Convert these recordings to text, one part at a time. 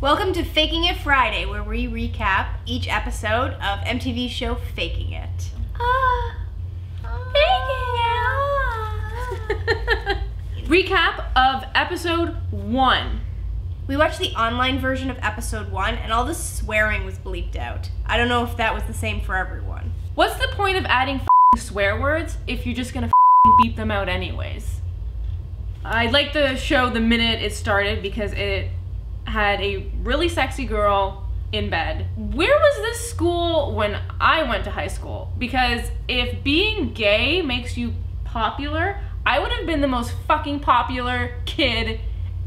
Welcome to Faking It Friday, where we recap each episode of MTV's show Faking It. Ah, faking it. Recap of episode one. We watched the online version of episode one, and all the swearing was bleeped out. I don't know if that was the same for everyone. What's the point of adding f***ing swear words if you're just gonna f***ing beep them out anyways? I liked the show the minute it started because it had a really sexy girl in bed. Where was this school when I went to high school? Because if being gay makes you popular, I would have been the most fucking popular kid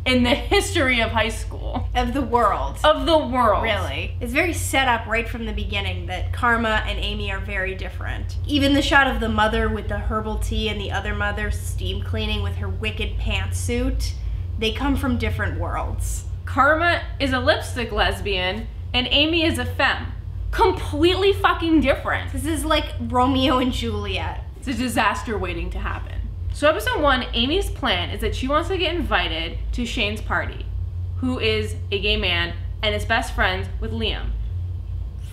in the history of high school. Of the world. Of the world. Really. It's very set up right from the beginning that Karma and Amy are very different. Even the shot of the mother with the herbal tea and the other mother steam cleaning with her wicked pantsuit, they come from different worlds. Karma is a lipstick lesbian and Amy is a femme. Completely fucking different. This is like Romeo and Juliet. It's a disaster waiting to happen. So, episode one, Amy's plan is that she wants to get invited to Shane's party, who is a gay man and is best friends with Liam.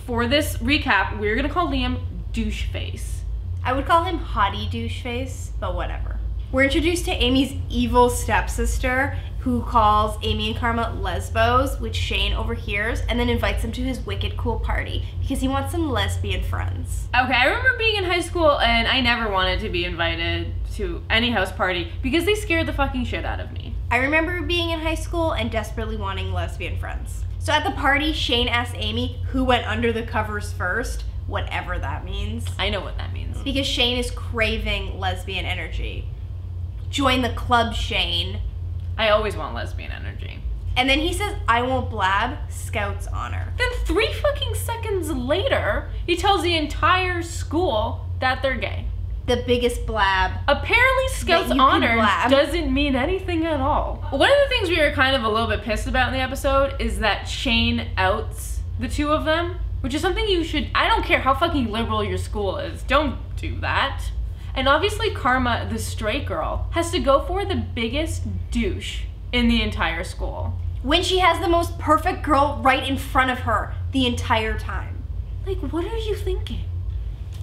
For this recap, we're gonna call Liam douche face. I would call him hottie douche face, but whatever. We're introduced to Amy's evil stepsister, who calls Amy and Karma lesbos, which Shane overhears and then invites them to his wicked cool party because he wants some lesbian friends. Okay, I remember being in high school and I never wanted to be invited to any house party because they scared the fucking shit out of me. I remember being in high school and desperately wanting lesbian friends. So at the party, Shane asks Amy who went under the covers first, whatever that means. I know what that means. Because Shane is craving lesbian energy. Join the club, Shane. I always want lesbian energy. And then he says, I won't blab, Scout's honor. Then three fucking seconds later, he tells the entire school that they're gay. The biggest blab. Apparently, Scout's honor doesn't mean anything at all. One of the things we were kind of a little bit pissed about in the episode is that Shane outs the two of them, which is something you should. I don't care how fucking liberal your school is, don't do that. And obviously, Karma, the straight girl, has to go for the biggest douche in the entire school. When she has the most perfect girl right in front of her the entire time. Like, what are you thinking?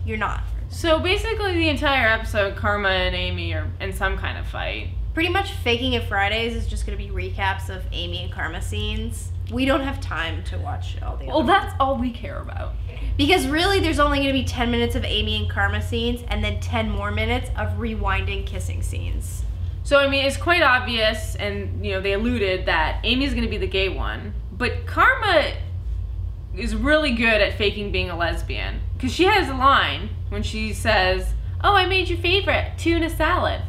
You're not. So basically, the entire episode, Karma and Amy are in some kind of fight. Pretty much Faking It Fridays is just going to be recaps of Amy and Karma scenes. We don't have time to watch all the Well, that's all we care about. Because really, there's only going to be 10 minutes of Amy and Karma scenes and then 10 more minutes of rewinding kissing scenes. So I mean, it's quite obvious, and you know, they alluded that Amy's gonna be the gay one, but Karma is really good at faking being a lesbian because she has a line when she says, "Oh, I made your favorite tuna salad."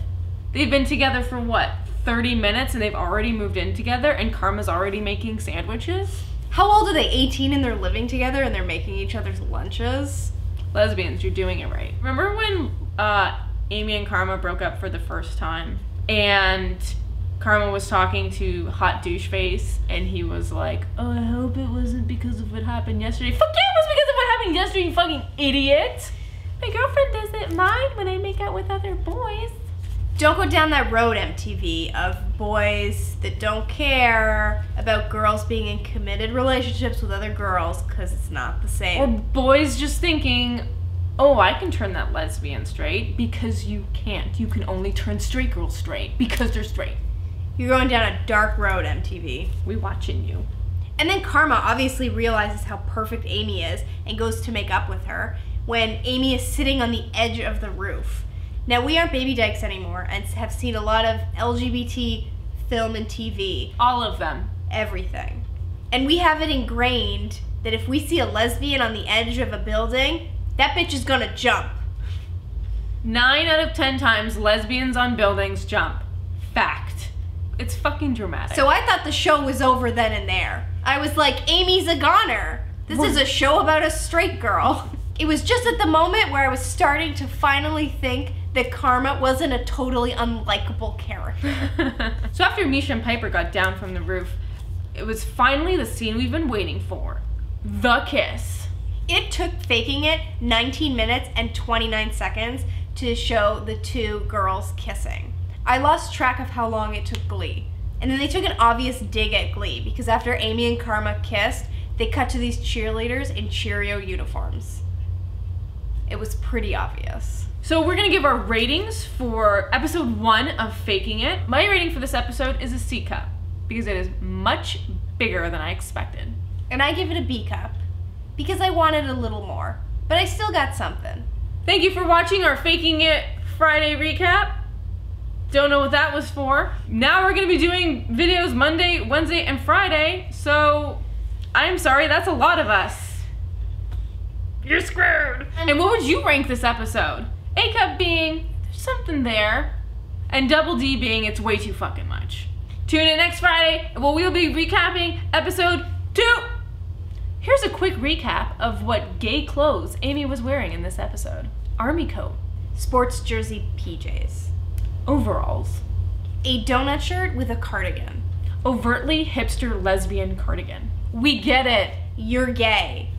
They've been together for what 30 minutes, and they've already moved in together, and Karma's already making sandwiches. How old are they? 18 and they're living together and they're making each other's lunches? lesbians, you're doing it right. Remember when uh, Amy and Karma broke up for the first time, and Karma was talking to Hot Douche Face, and he was like, "Oh, I hope it wasn't because of what happened yesterday." Fuck yeah, it was because of what happened yesterday, you fucking idiot. My girlfriend doesn't mind when I make out with other boys. Don't go down that road, MTV, of boys that don't care about girls being in committed relationships with other girls because it's not the same. Or boys just thinking, "Oh, I can turn that lesbian straight," because you can't. You can only turn straight girls straight because they're straight. You're going down a dark road, MTV. We watching you. And then Karma obviously realizes how perfect Amy is and goes to make up with her when Amy is sitting on the edge of the roof. Now, we aren't baby dykes anymore and have seen a lot of LGBT film and TV, All of them. everything. And we have it ingrained that if we see a lesbian on the edge of a building, that bitch is gonna jump. Nine out of ten times lesbians on buildings jump. Fact. It's fucking dramatic. So I thought the show was over then and there. I was like, Amy's a goner. This is a show about a straight girl. It was just at the moment where I was starting to finally think that Karma wasn't a totally unlikable character. so after Misha and Piper got down from the roof, it was finally the scene we've been waiting for. The kiss. It took faking it 19 minutes and 29 seconds to show the two girls kissing. I lost track of how long it took Glee. And then they took an obvious dig at Glee because after Amy and Karma kissed, they cut to these cheerleaders in Cheerio uniforms. It was pretty obvious. So we're gonna give our ratings for episode one of Faking It. My rating for this episode is a C cup because it is much bigger than I expected. And I give it a B cup because I wanted a little more, but I still got something. Thank you for watching our Faking It Friday recap. Don't know what that was for. Now we're gonna be doing videos Monday, Wednesday, and Friday, so I'm sorry, that's a lot of us. You're screwed. And what would you rank this episode? A cup being there's something there, and double D being it's way too fucking much. Tune in next Friday, where we'll be recapping episode two. Here's a quick recap of what gay clothes Amy was wearing in this episode. Army coat, Sports jersey PJs. overalls, A donut shirt with a cardigan. overtly hipster lesbian cardigan. We get it. You're gay.